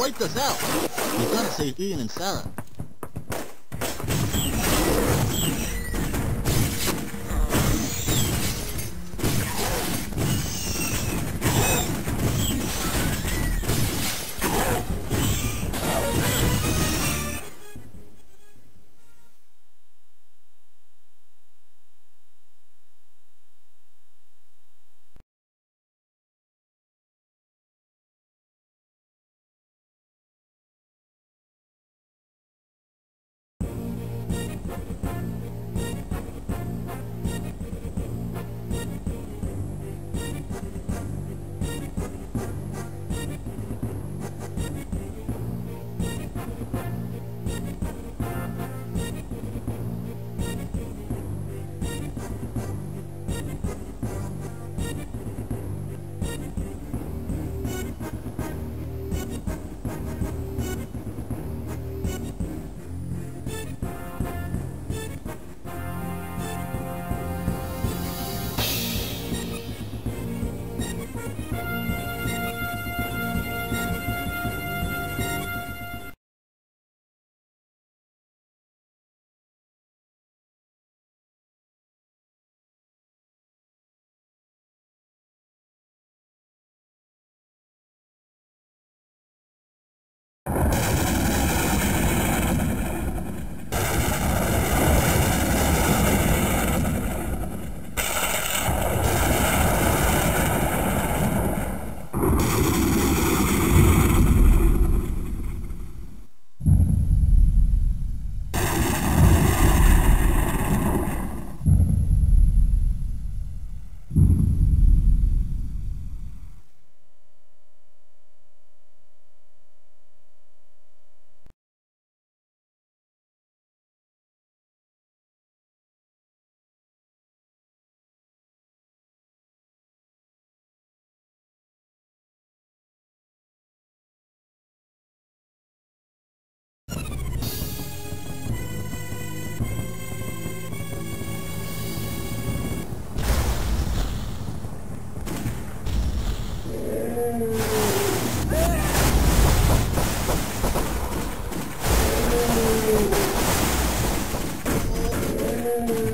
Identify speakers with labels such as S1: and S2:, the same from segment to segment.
S1: wiped us out. We gotta save Ian and Sarah. Mm-hmm.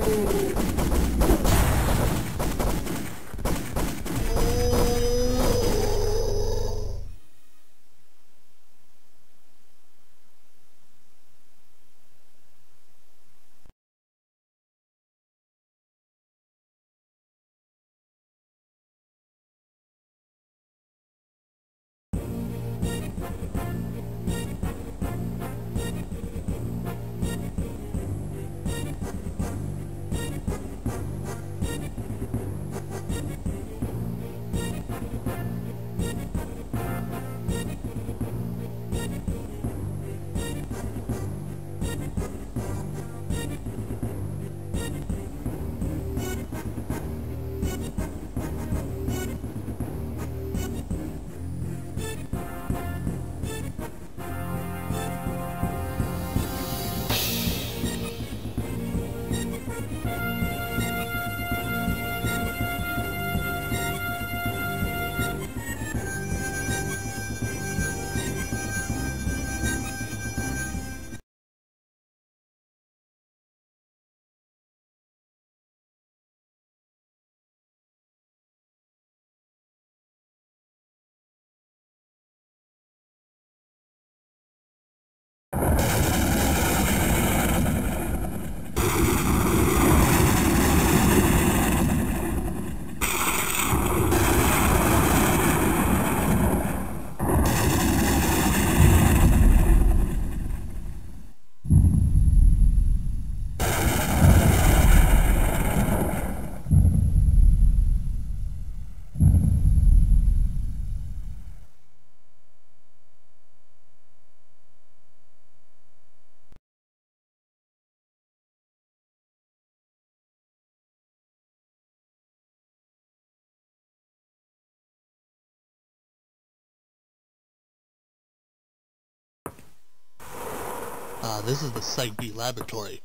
S1: Uh, this is the Site B laboratory.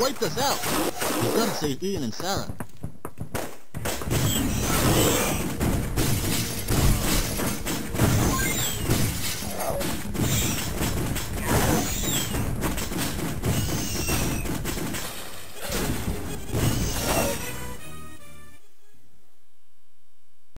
S1: Wiped us out. We've got to save Ian and Sarah.